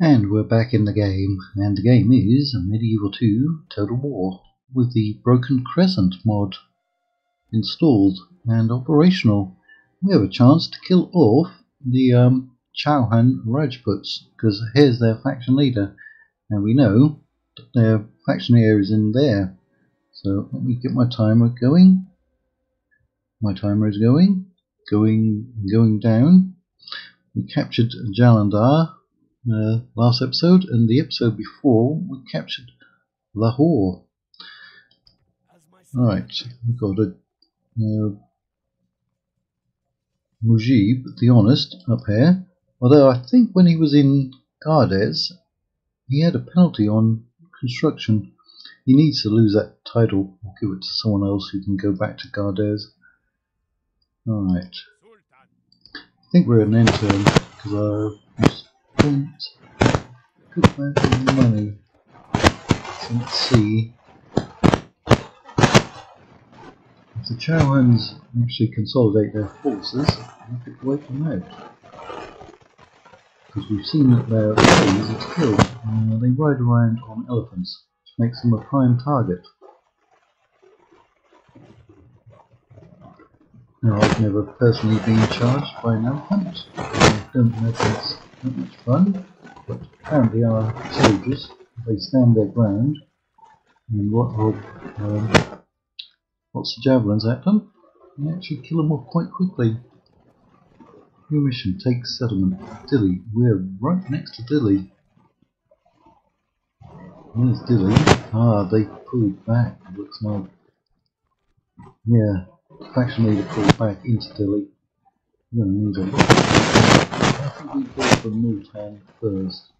And we're back in the game, and the game is Medieval 2 Total War with the Broken Crescent mod installed and operational. We have a chance to kill off the um, Chauhan Rajputs because here's their faction leader, and we know that their faction leader is in there. So let me get my timer going. My timer is going, going, going down. We captured Jalandhar uh, last episode, and the episode before we captured Lahore. Right, we've got a uh, Mujib, the Honest, up here. Although I think when he was in Gardez, he had a penalty on construction. He needs to lose that title or give it to someone else who can go back to Gardez. Alright. I think we're an intern because I good money. Let's see. If the Chauhans actually consolidate their forces, we could wipe them out. Because we've seen that their ways are killed. Uh, they ride around on elephants, which makes them a prime target. Now, I've never personally been charged by an elephant. I don't know if it's that much fun, but apparently our soldiers, they stand their ground, and what um, lots of javelins at them, and actually kill them off quite quickly. New mission, take settlement. Dili. We're right next to Dili. Where's Dili? Ah, they pulled back, it looks like. Yeah, faction leader pulled back into Dili. We're gonna need a we go for Multan first.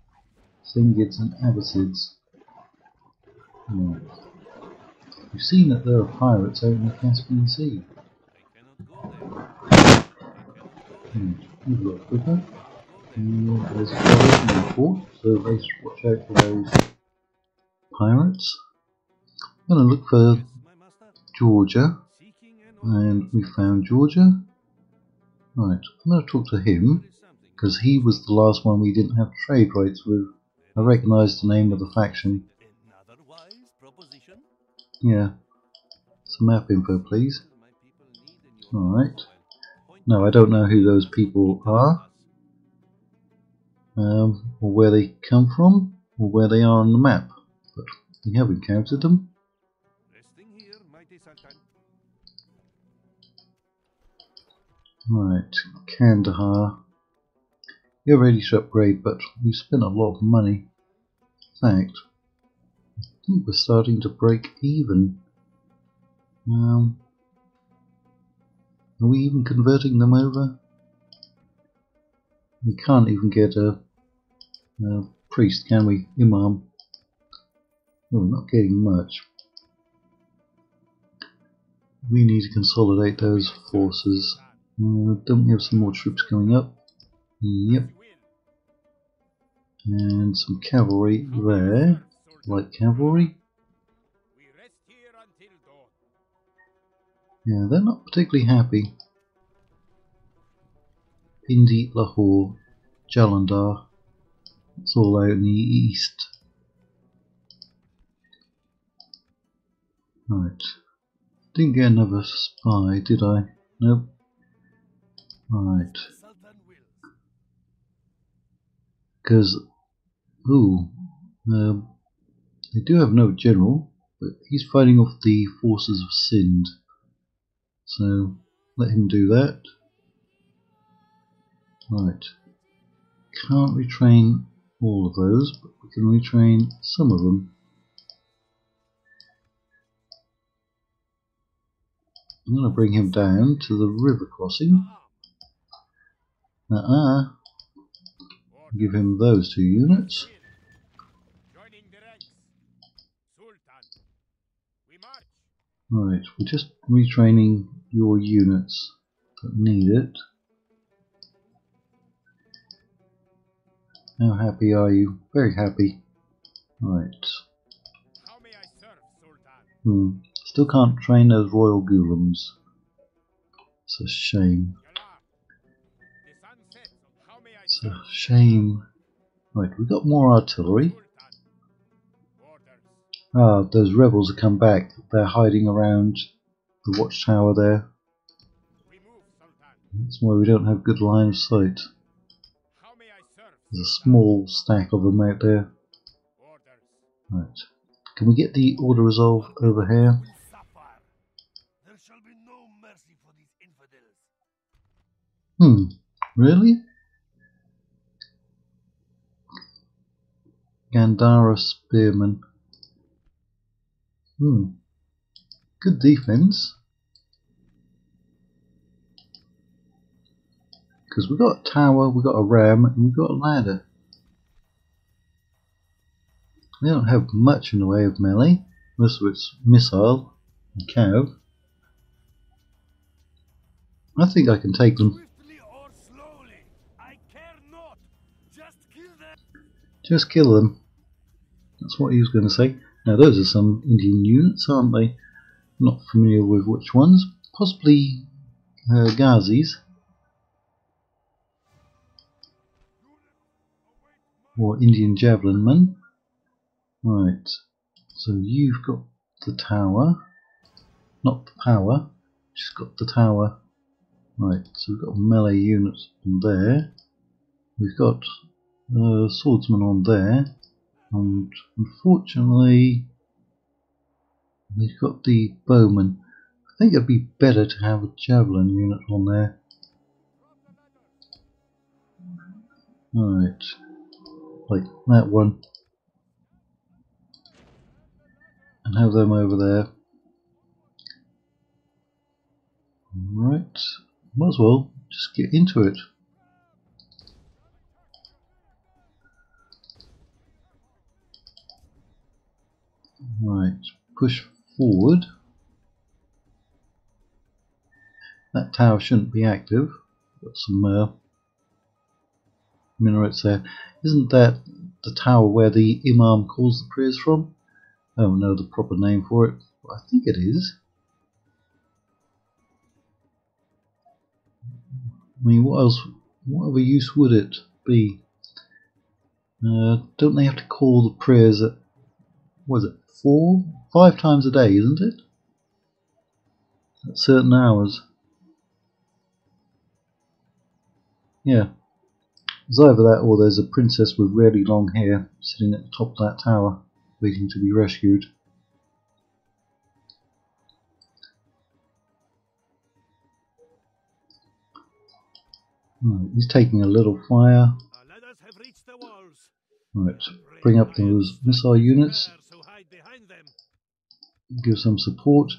Zengids and Abbasids. Right. We've seen that there are pirates out in the Caspian Sea. Hmm, move a lot quicker. There's a in the port, so let's watch out for those pirates. I'm going to look for Georgia, and we found Georgia. Right, I'm going to talk to him, because he was the last one we didn't have trade rights with. I recognise the name of the faction. Yeah. Some map info, please. Alright. No, I don't know who those people are, um, or where they come from, or where they are on the map, but we have encountered them. Right, Kandahar. You're ready to upgrade, but we've spent a lot of money. In fact, I think we're starting to break even. Um, are we even converting them over? We can't even get a, a priest, can we? Imam. We're not getting much. We need to consolidate those forces. Uh, don't we have some more troops coming up? Yep. And some cavalry there. Light cavalry. Yeah, they're not particularly happy. Pindi, Lahore, Jalandhar. It's all out in the east. Right. Didn't get another spy, did I? Nope. Right. Because, ooh, um, they do have no general, but he's fighting off the forces of Sind. So let him do that. Right. Can't retrain all of those, but we can retrain some of them. I'm going to bring him down to the river crossing. Uh-uh. Give him those two units. Right, we're just retraining your units that need it. How happy are you? Very happy. Right. Hmm. Still can't train those royal ghulams. It's a shame. It's a shame. Right, we've got more artillery. Ah, those rebels have come back. They're hiding around the watchtower there. That's why we don't have good line of sight. There's a small stack of them out there. Right. Can we get the order resolve over here? Hmm. Really? Gandhara Spearman. Hmm. Good defense. Because we've got a tower, we've got a ram, and we've got a ladder. We don't have much in the way of melee. Most of it's missile and cav. I think I can take them. Just kill them. That's what he was going to say. Now those are some Indian units, aren't they? Not familiar with which ones. Possibly uh, Ghazis. Or Indian Javelin men. Right. So you've got the tower. Not the power. Just got the tower. Right, so we've got melee units on there. We've got uh, swordsman on there. And unfortunately, we've got the bowman. I think it'd be better to have a javelin unit on there. Right, like that one. And have them over there. Right, might as well just get into it. Right, push forward. That tower shouldn't be active. Got some uh, minarets there. Isn't that the tower where the Imam calls the prayers from? I don't know the proper name for it, I think it is. I mean, what else? What other use would it be? Uh, don't they have to call the prayers at, was it, four, five times a day, isn't it? At certain hours. Yeah. It's either that or there's a princess with really long hair sitting at the top of that tower, waiting to be rescued. Right, he's taking a little fire. Right, bring up those missile units. Give some support.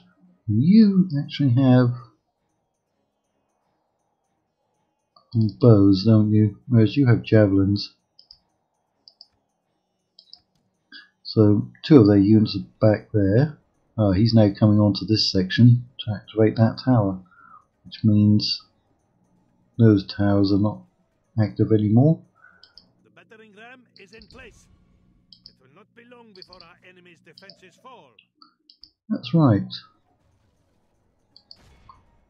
You actually have bows, don't you? Whereas you have javelins. So two of their units are back there. Oh, he's now coming onto this section to activate that tower, which means those towers are not active anymore. The battering ram is in place. It will not be long before our enemy's defenses fall. That's right.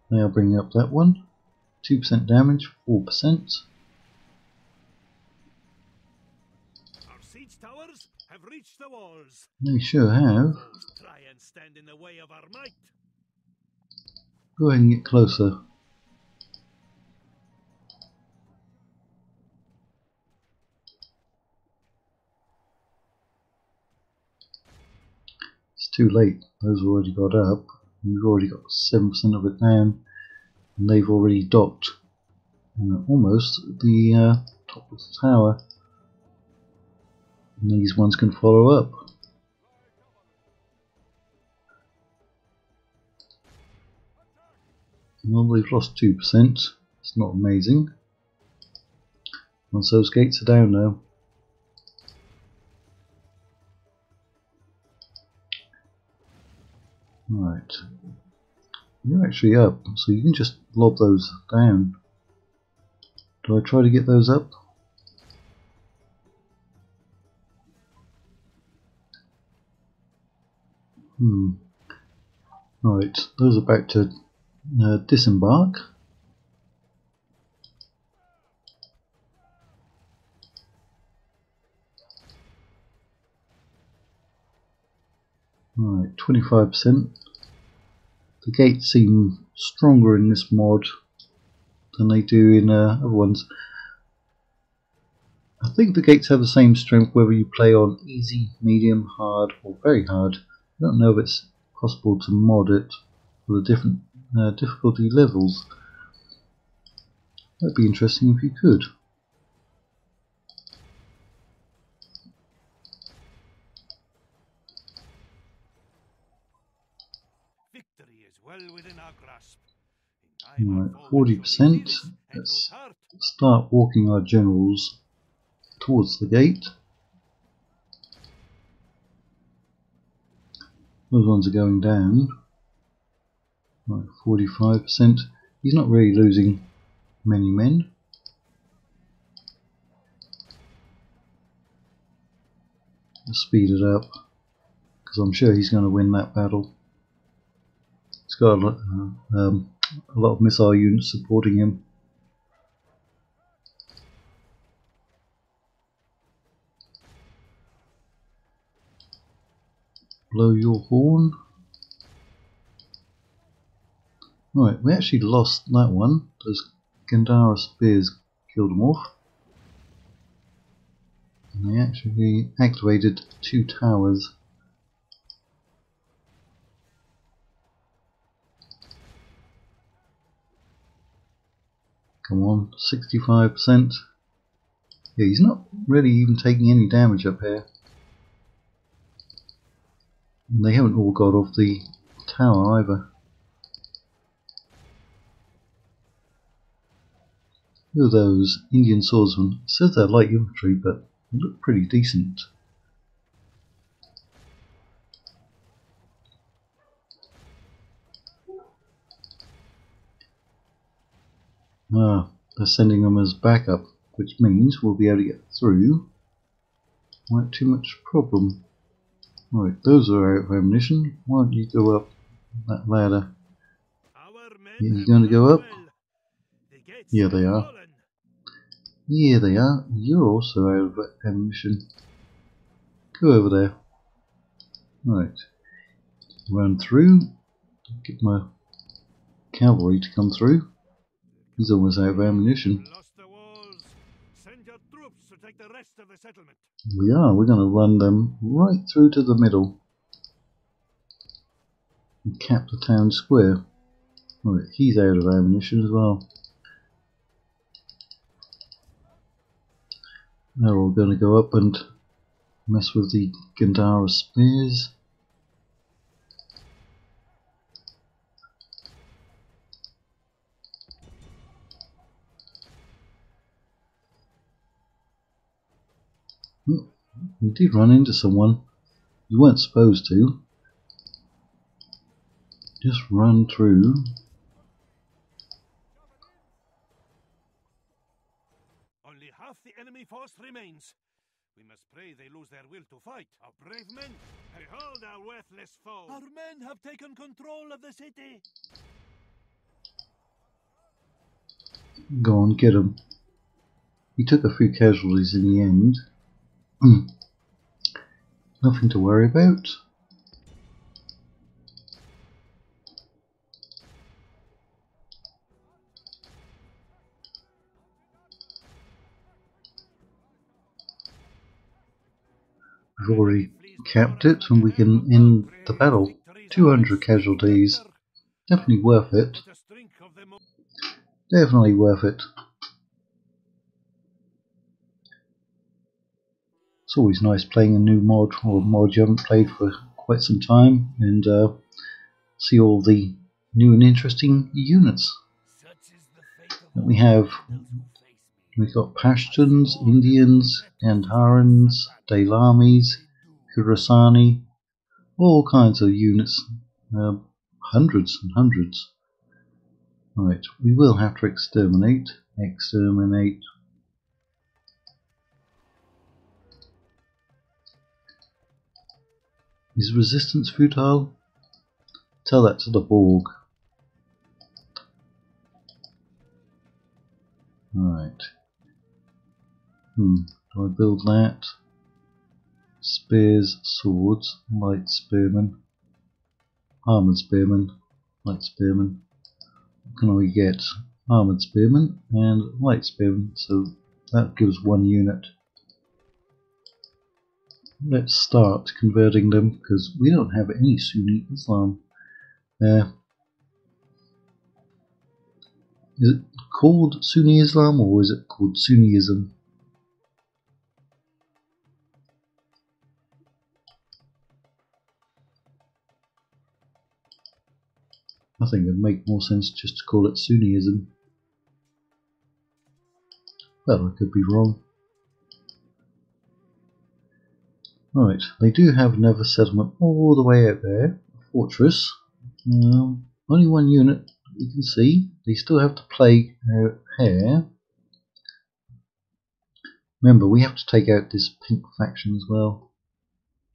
Now bringing up that one. 2% damage, 4%. Our siege towers have reached the walls. They sure have. Try and stand in the way of our might. Go ahead and get closer. Too late. Those already got up. We've already got 7% of it down. And they've already docked. Uh, almost at the uh, top of the tower. And these ones can follow up. Well, they've lost 2%. It's not amazing. Once those gates are down now. Right. You're actually up, so you can just lob those down. Do I try to get those up? Hmm. Right, those are back to uh, disembark. Right, 25%. The gates seem stronger in this mod than they do in uh, other ones. I think the gates have the same strength whether you play on easy, medium, hard or very hard. I don't know if it's possible to mod it for the different uh, difficulty levels. That'd be interesting if you could. Victory is well within our grasp. Right, 40%. Let's start walking our generals towards the gate. Those ones are going down. Right, 45%. He's not really losing many men. Speed it up because I'm sure he's going to win that battle. He's got a um, a lot of missile units supporting him. Blow your horn. Right, we actually lost that one. Those Gandhara spears killed them off. And they actually activated two towers. Come on, 65%. Yeah, he's not really even taking any damage up here. And they haven't all got off the tower either. Who are those Indian swordsmen? It says they're light infantry, but they look pretty decent. Ah, they're sending them as backup, which means we'll be able to get through. Not too much problem. Right, those are out of ammunition. Why don't you go up that ladder? You going to go up? Yeah, they are. Yeah, they are. You're also out of ammunition. Go over there. Right. Run through. Get my cavalry to come through. He's almost out of ammunition. We are. We're going to run them right through to the middle. And cap the town square. Right, he's out of ammunition as well. They're all going to go up and mess with the Gandhara spears. You did run into someone. You weren't supposed to. Just run through. Only half the enemy force remains. We must pray they lose their will to fight. Our brave men, behold our worthless foe. Our men have taken control of the city. Go on, get him. He took a few casualties in the end. Hmm. Nothing to worry about. We've already capped it and we can end the battle. 200 casualties. Definitely worth it. Definitely worth it. It's always nice playing a new mod or a mod you haven't played for quite some time and uh, see all the new and interesting units that we have. We've got Pashtuns, Indians, Gandharans, Dailamis, Khurasani, all kinds of units, uh, hundreds and hundreds. Right, we will have to exterminate, exterminate. Is resistance futile? Tell that to the Borg. Right. Hmm, do I build that? Spears, swords, light spearmen. armored spearmen, light spearmen. What can we get? Armored spearmen and light spearmen, so that gives one unit. Let's start converting them because we don't have any Sunni Islam. Uh, is it called Sunni Islam or is it called Sunniism? I think it'd make more sense just to call it Sunniism. Well, I could be wrong. Right, they do have another settlement all the way out there, a fortress. Um, only one unit you can see. They still have to play out here. Remember, we have to take out this pink faction as well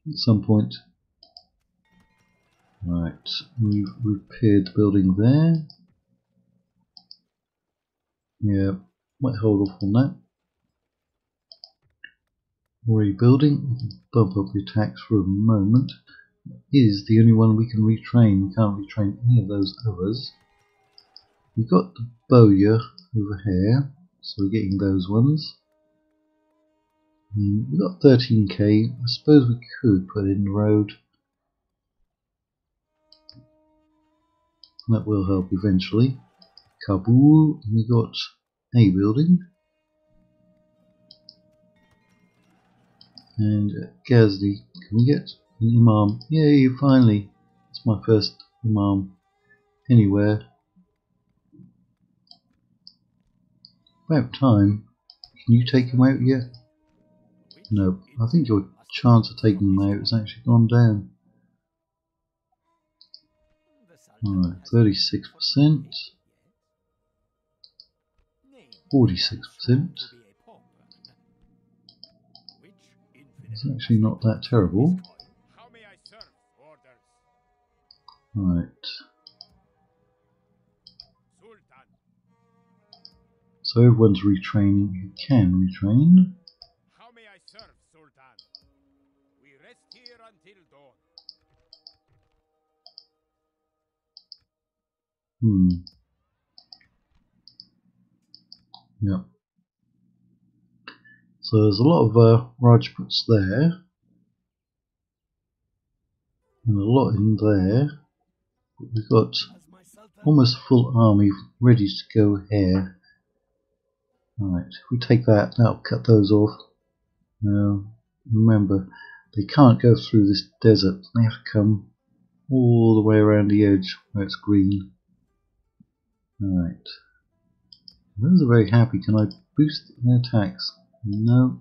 at some point. Right, we've repaired the building there. Yeah, might hold off on that. Rebuilding, bump up the attacks for a moment. Is the only one we can retrain. We can't retrain any of those others. We've got the bowyer over here, so we're getting those ones. Hmm, we've got 13k. I suppose we could put in the road. That will help eventually. Kabul, we got a building. And uh, Ghazni, can we get an Imam? Yay, finally! It's my first Imam anywhere. About time. Can you take him out yet? No, I think your chance of taking him out has actually gone down. Alright, 36%. 46%. It's actually not that terrible. Right. So everyone's retraining who can retrain. How may I serve, Sultan? We rest here until dawn. Hmm. Yep. So there's a lot of uh, Rajputs there. And a lot in there. But we've got almost a full army ready to go here. Right, if we take that, that'll cut those off. Now, remember, they can't go through this desert. They have to come all the way around the edge where it's green. Alright. Those are very happy. Can I boost their attacks? No.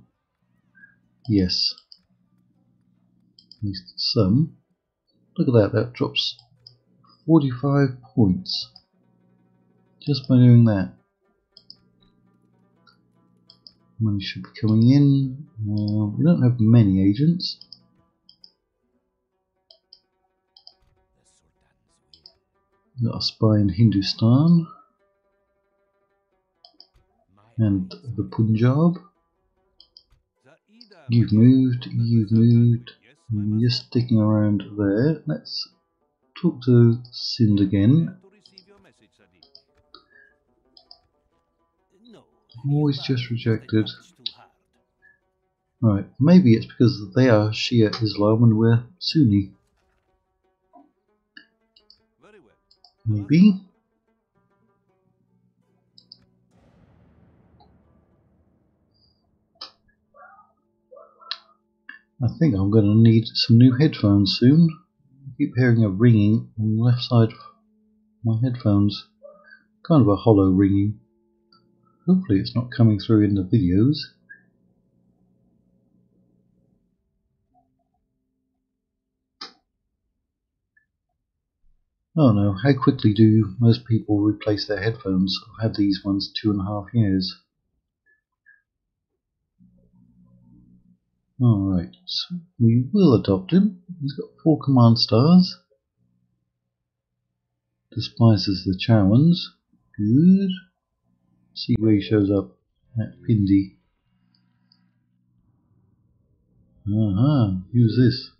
Yes. At least some. Look at that, that drops 45 points. Just by doing that. Money should be coming in. Uh, we don't have many agents. We've got a spy in Hindustan and the Punjab. You've moved, you've moved, you're sticking around there. Let's talk to Sind again. Always just rejected. Right, maybe it's because they are Shia Islam and we're Sunni. Maybe. I think I'm going to need some new headphones soon. I keep hearing a ringing on the left side of my headphones. Kind of a hollow ringing. Hopefully it's not coming through in the videos. Oh no, how quickly do most people replace their headphones? I've had these ones two and a half years. Alright, we will adopt him. He's got four command stars. Despises the Chauhans. Good. See where he shows up at Pindi. Uh -huh. who's this?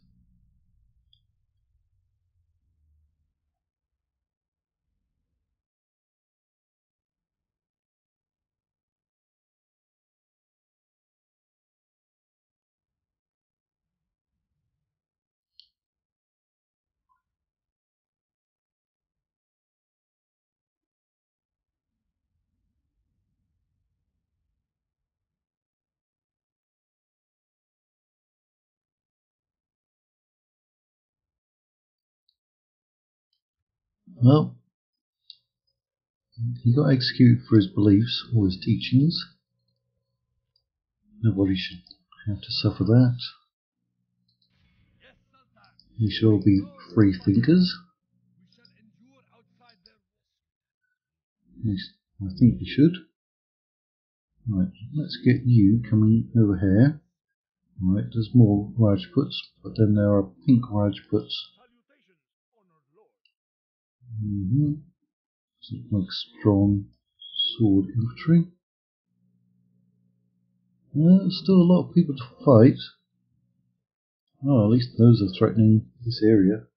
Well, he got executed for his beliefs or his teachings. Nobody should have to suffer that. We should all be free thinkers. Yes, I think we should. Right, let's get you coming over here. Right, there's more Rajputs, but then there are pink Rajputs. Mm -hmm. So like strong sword infantry. Yeah, there's still a lot of people to fight. Oh, at least those are threatening this area.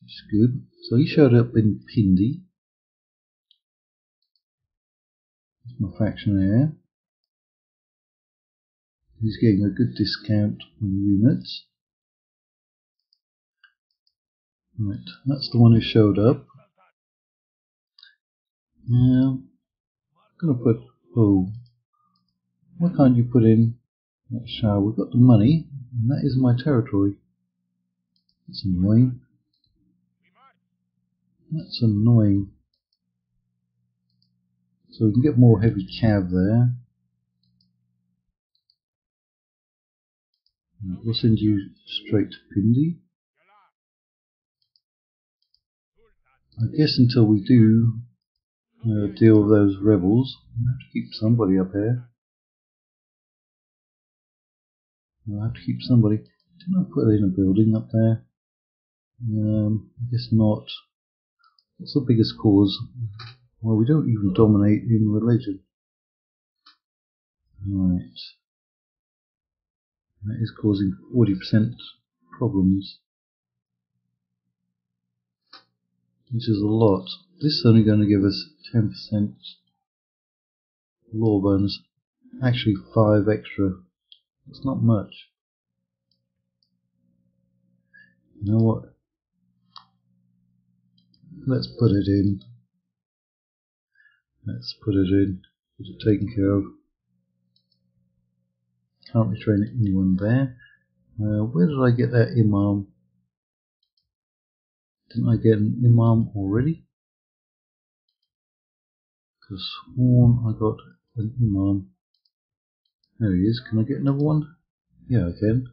Which is good. So he showed up in Pindi. That's my faction there. He's getting a good discount on units. Right, that's the one who showed up. Yeah, I'm gonna put, oh, why can't you put in that shower? We've got the money, and that is my territory. That's annoying. That's annoying. So we can get more heavy cav there. We'll send you straight to Pindi. I guess until we do uh, deal with those rebels, we have to keep somebody up here. We'll have to keep somebody. Didn't I put in a building up there? Um, I guess not. What's the biggest cause? Well, we don't even dominate in religion. Right. That is causing 40% problems. Which is a lot. This is only going to give us 10% law bonus. Actually 5 extra. It's not much. You know what? Let's put it in. Let's put it in. Get it taken care of. Can't retrain anyone there. Uh, where did I get that imam? Didn't I get an imam already? Because sworn I got an imam. There he is. Can I get another one? Yeah, I can.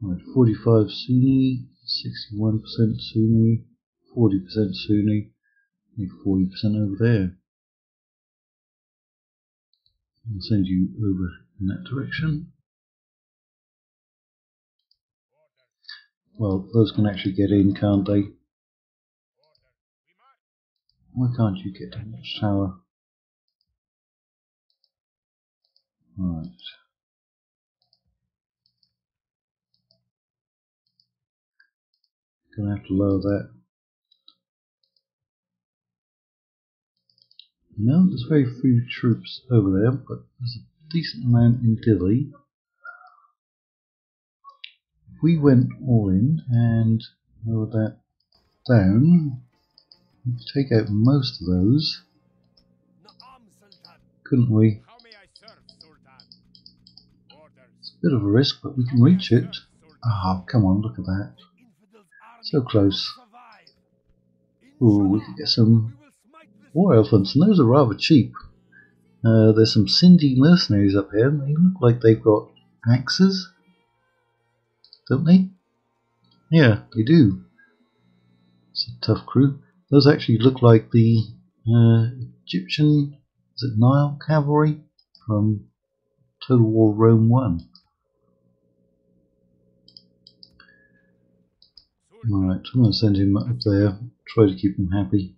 Right, 45 Sunni, 61% Sunni, 40% Sunni, and 40% over there. I'll send you over in that direction. Well, those can actually get in, can't they? Why can't you get to the tower? Right. Gonna have to lower that. No, there's very few troops over there, but there's a decent amount in Dili. We went all in and lower that down, take out most of those, couldn't we? It's a bit of a risk, but we can reach it. Ah, oh, come on, look at that. So close. Ooh, we could get some war elephants, and those are rather cheap. Uh, there's some Sindhi mercenaries up here, and they look like they've got axes. Don't they? Yeah, they do. It's a tough crew. Those actually look like the uh, Egyptian, is it Nile cavalry from Total War Rome 1. Right, I'm going to send him up there, try to keep him happy.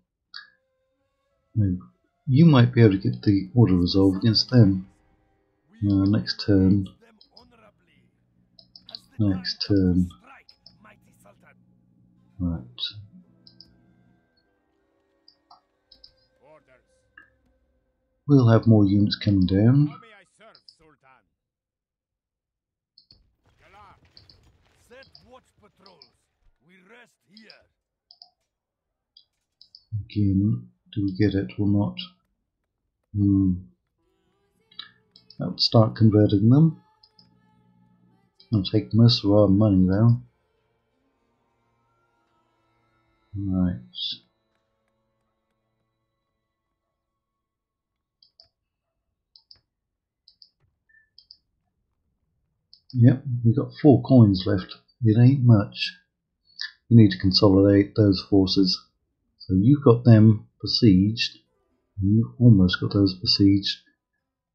You might be able to get the order resolved against them. Uh, next turn. Next turn. Right. We'll have more units coming down. Again, do we get it or not? Hmm. That start converting them. I'll take most of our money though. Right. Yep, we've got four coins left. It ain't much. You need to consolidate those forces. So you've got them besieged. And you've almost got those besieged.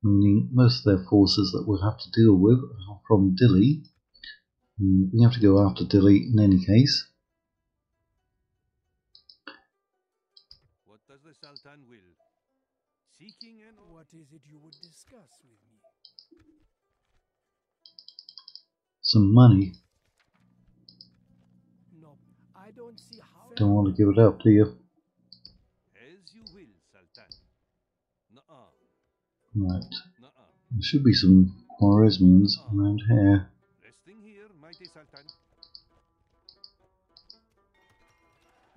Meaning most of their forces that we'll have to deal with are from Dili. And we have to go after Dili in any case. What does the Sultan will? Seeking and What is it you would discuss with me? Some money. No, I don't see how. Don't want to give it up, do you? As you will, Sultan. Nuh-uh, Right. There should be some Khwarezmians uh-huh. around here. Resting here, mighty Sultan.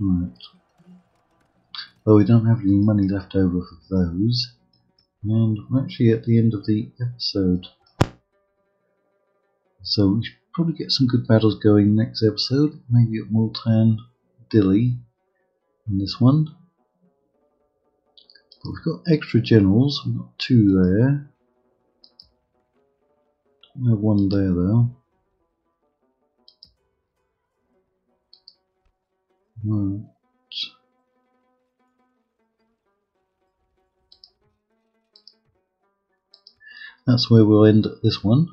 Right. Well, we don't have any money left over for those. And we're actually at the end of the episode. So we should probably get some good battles going next episode. Maybe at Multan, Dili in this one. We've got extra generals. We've got two there. Don't have one there though. Right. That's where we'll end this one.